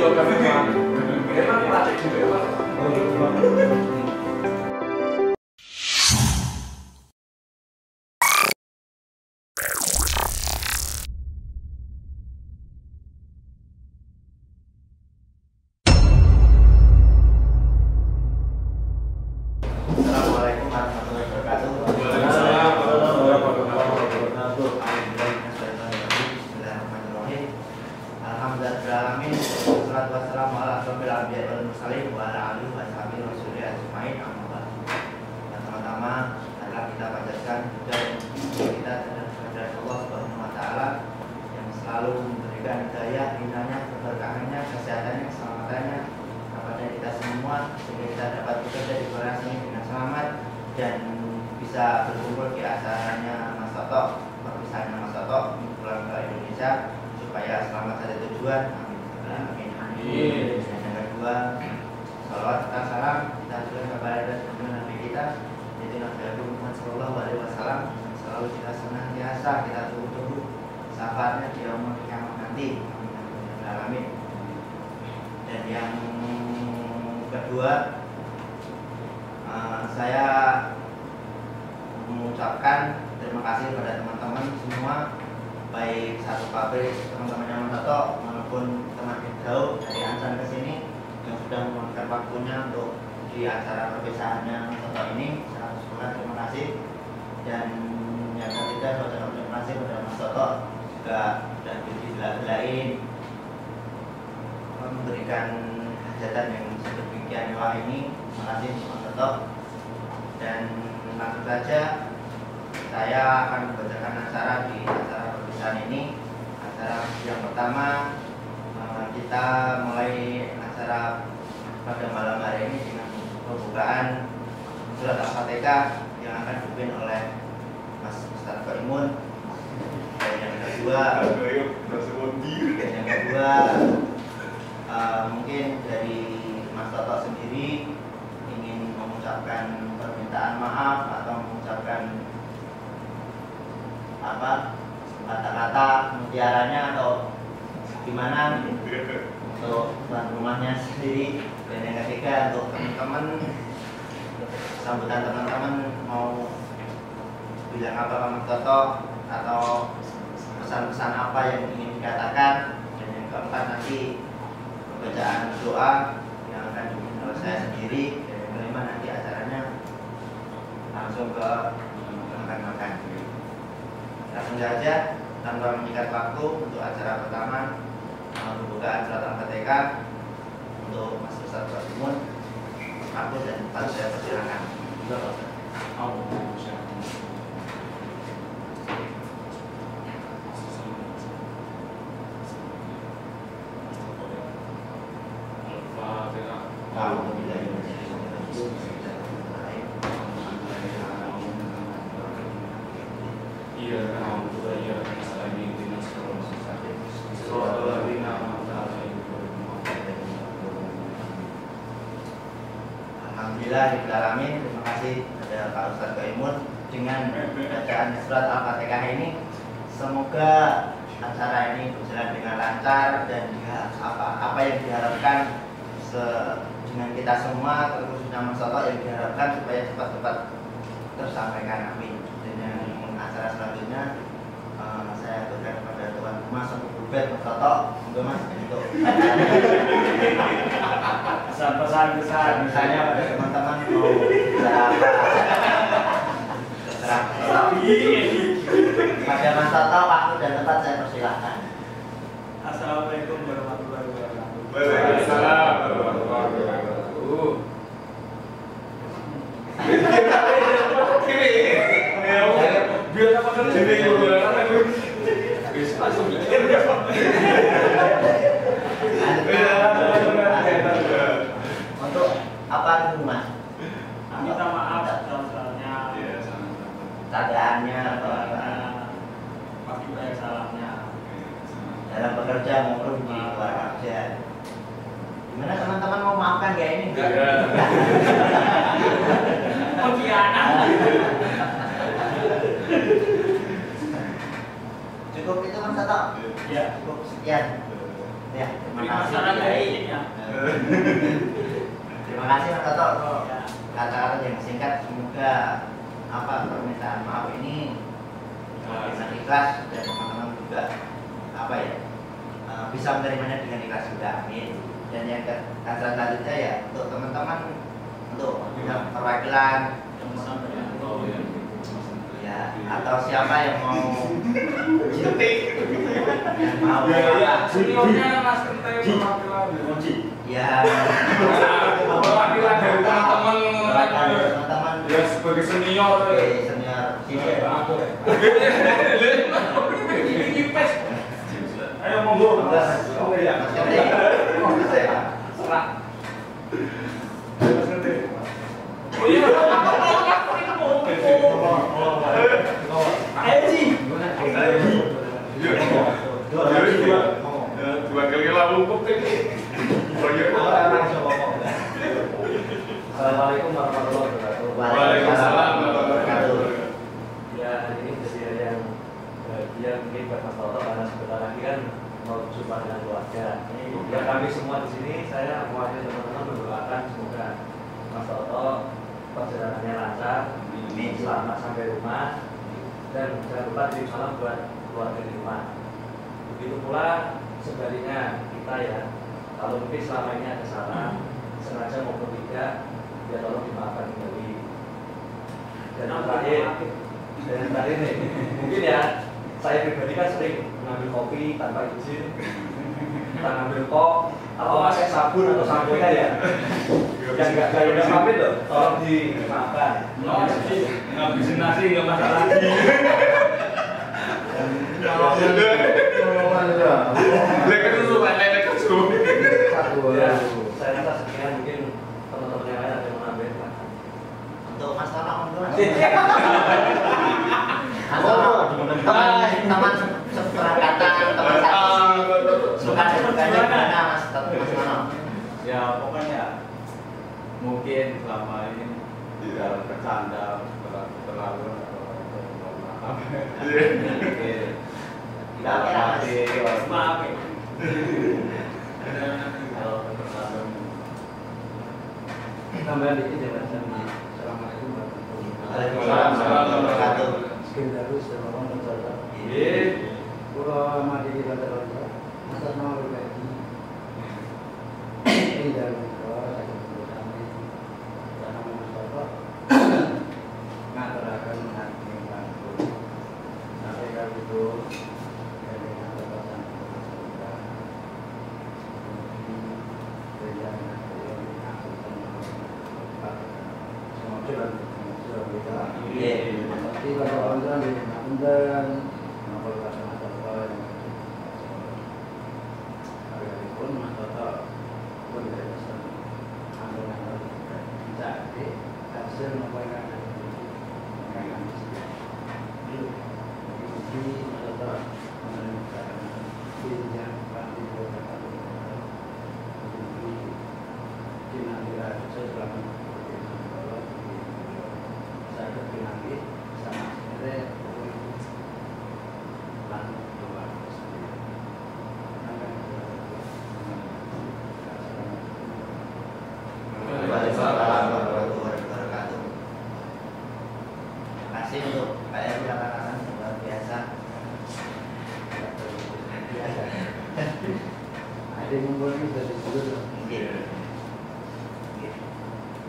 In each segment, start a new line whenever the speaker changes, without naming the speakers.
Iya, kan
sahabatnya di umur kiamat nanti amin amin amin dan yang kedua eh, saya mengucapkan terima kasih pada teman-teman semua baik satu pabrik teman-teman yang Toto maupun teman jauh dari Ansan ke sini yang sudah meluangkan waktunya untuk di acara perpisahannya Toto ini. Sangat terima kasih. Dan yang ketiga saya ucapkan terima kasih pada Mas Toto juga sudah dibela-belain memberikan hajatan yang sedemikian mewah ini. Terima kasih Mas. Dan langsung saja saya akan membacakan acara di acara perpisahan ini. Acara yang pertama eh, kita mulai acara pada malam hari ini dengan pembukaan surat Al-Fatihah yang akan dipimpin oleh Mas Ustaz Imun. Kedua yang kedua eh, mungkin dari Mas Toto sendiri ingin mengucapkan permintaan maaf atau mengucapkan apa kata-kata mutiaranya atau gimana untuk tuan rumahnya sendiri dan yang ketiga untuk teman-teman sambutan teman-teman mau bilang apa Mas Toto atau pesan-pesan apa yang ingin dikatakan? Dan yang keempat nanti pembacaan doa yang akan dipimpin oleh saya sendiri. Dan yang kelima nanti acaranya langsung ke makan-makan langsung saja tanpa menyikat waktu untuk acara pertama pembukaan surat al-fatihah untuk Mas Ustaz Basimun aku dan Pak saya persilakan Alhamdulillah di alamin. Terima kasih kepada Pak Ustadz Kaimun dengan bacaan surat Al-Fatihah ini. Semoga acara ini berjalan dengan lancar dan ya, apa apa yang diharapkan se- dengan kita semua terkhususnya Mas yang diharapkan supaya cepat-cepat tersampaikan. Amin. Dan yang acara selanjutnya eh, saya berikan kepada tuan rumah untuk Bubet Mas. Toto untuk Mas untuk
Pesan-pesan besar
misalnya pada teman-teman mau apa pada Mas Toto waktu dan tempat saya persilahkan.
Assalamualaikum warahmatullahi wabarakatuh.
Waalaikumsalam warahmatullahi wabarakatuh.
Biar apa kan jadi
Wis langsung
untuk apa dulu Mas?
minta maaf sebesar-besarnya
Iya,
keadaannya atau apa?
karena pasti banyak salahnya.
dalam bekerja maupun di luar kerja. Gimana teman-teman mau maafkan gak ini?
Enggak.
Pengkhianat.
Cukup itu Mas Tato?
Ya.
Cukup sekian. Ya, terima kasih.
ya.
Terima kasih Mas Tato.
Ya.
Kata-kata yang singkat semoga apa permintaan maaf ini dengan ikhlas dan teman-teman juga apa ya eh, bisa menerimanya dengan ikhlas juga amin dan yang kata selanjutnya ya untuk teman-teman untuk yang perwakilan ya atau siapa yang mau
Ya, seniornya Mas dari teman-teman ya sebagai senior.
Senior.
Ayo monggo.
Oh iya,
aku ini mau Ayo Ji.
Ya, dua. Ya, dua kali lalu kok ini. Proyek
Assalamualaikum warahmatullahi wabarakatuh.
Waalaikumsalam warahmatullahi wabarakatuh.
Ya, ini menjadi hari yang bahagia mungkin buat Mas Toto karena sebentar lagi kan mau jumpa dengan keluarga. Ya kami semua di sini saya mewakili teman-teman mendoakan semoga Mas Toto perjalanannya lancar, selamat sampai rumah dan jangan lupa kirim salam buat keluarga di rumah. Begitu pula sebaliknya kita ya, kalau mungkin selama ini ada salah, sengaja maupun tidak, ya tolong dimaafkan kembali. Dan yang terakhir, dan yang terakhir nih, mungkin ya saya pribadi kan sering mengambil kopi tanpa izin, kita ngambil kok, atau pakai sabun atau sampo ya. Yang nggak nggak udah pamit loh, tolong dimaafkan.
Ngabisin nasi nggak masalah.
Lek itu lek itu tuh.
Ya, saya rasa sekian mungkin teman-teman yang lain ada yang mau nambahin Pak.
Untuk Mas Tono untuk Mas
Iya.
Tono. teman teman seperangkatan teman satu suka dan dukanya gimana Mas Mas Tono?
ya pokoknya mungkin selama ini tidak bercanda terlalu terlalu maaf tidak mati
Maaf ya.
kalau terlalu
Tambahan dikit ya Mas. Assalamualaikum warahmatullahi
Waalaikumsalam wabarakatuh.
Sekendarus dan orang tercatat.
Iya.
Pulau mati di Bandar Lampung. Masa nama berbagi. Ini हामीले राज्यमा
बहिराहरू चाहिँ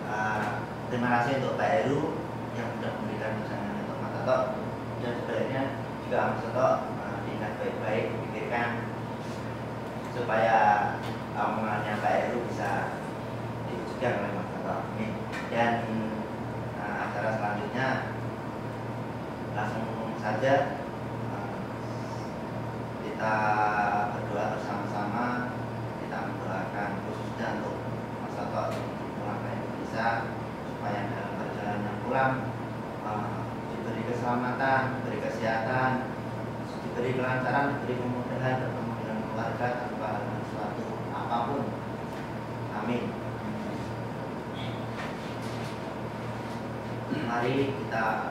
Ah, terima kasih untuk Pak Heru yang sudah memberikan pesanan untuk Mas Toto dan sebaliknya juga Mas Toto ah, diingat baik-baik, pikirkan supaya omongannya Pak Heru bisa diwujudkan oleh Mas Toto. Dan ah, acara selanjutnya langsung saja ah, kita berdoa bersama-sama kita mendoakan khususnya untuk Mas Toto pulang ke Indonesia supaya dalam perjalanan pulang uh, keselamatan, diberi kemudahan bertemu dengan keluarga tanpa ada sesuatu apa pun. Amin. Mari kita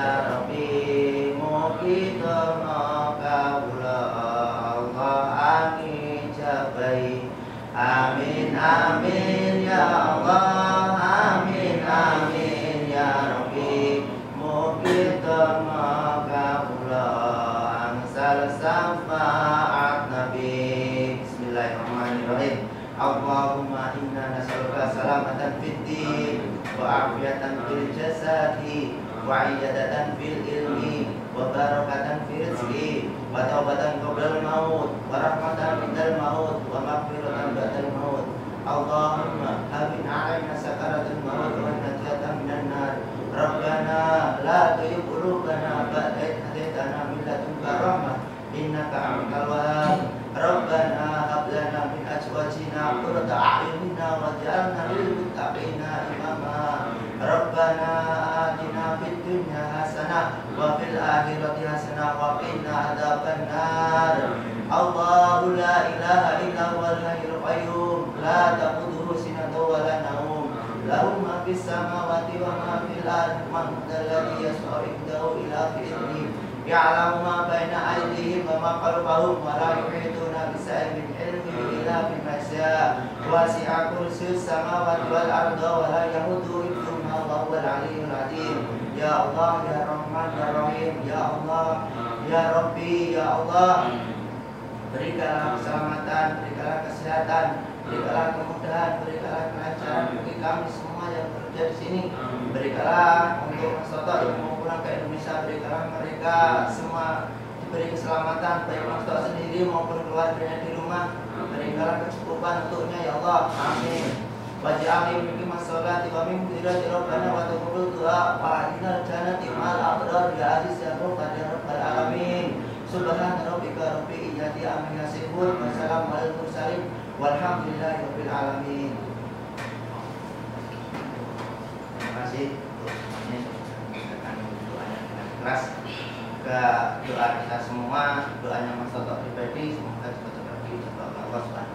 amin ya Rabbi. Wa iyadatan fil ilmi wa barakatan fil rizqi wa taubatan qabla maut wa rahmatan indal maut wa maghfiratan ba'dal maut. Allahumma hawin alaina sakaratul maut wa najatan minan nar. Rabbana la tuzigh qulubana ba'da idh hadaytana min ladunka rahmah innaka antal wahhab. Rabbana hab lana min azwajina qurrata a'yunina waj'alna lil حسنة وقنا عذاب النار. الله لا إله إلا هو الحي القيوم. لا تقدر سنة ولا نوم. له ما في السماوات وما في الأرض. من ذا الذي يشفع عنده إلا بإذنه يعلم ما بين أيديهم وما قلبهم ولا يحيطون بشيء من علمه إلا بما شاء. واسع كرسي السماوات والأرض ولا يهدو الا هو العلي العظيم. Ya Allah, Ya Rahman, Ya Rahim, Ya Allah, Ya Rabbi, Ya Allah. Hmm. Berikanlah hmm. keselamatan, berikanlah kesehatan, hmm. berikanlah kemudahan, berikanlah kelancaran bagi kami semua yang bekerja di sini. Berikanlah untuk masyarakat yang mau pulang ke Indonesia, berikanlah mereka semua diberi keselamatan baik masyarakat sendiri maupun keluarganya di rumah. Berikanlah kecukupan untuknya, Ya Allah. Amin. Waj'alni min masolati wa min qirati rabbana wa taqabbal du'a wa ahdina jannati ma'al abrar ya aziz ya rabbal ya rabbal alamin. Subhana rabbika rabbil izzati amma yasifun wa salamun alal mursalin alamin. Terima kasih ikhlas. Ke doa kita semua, doanya Mas Toto pribadi semoga cepat-cepat dijawab Allah Subhanahu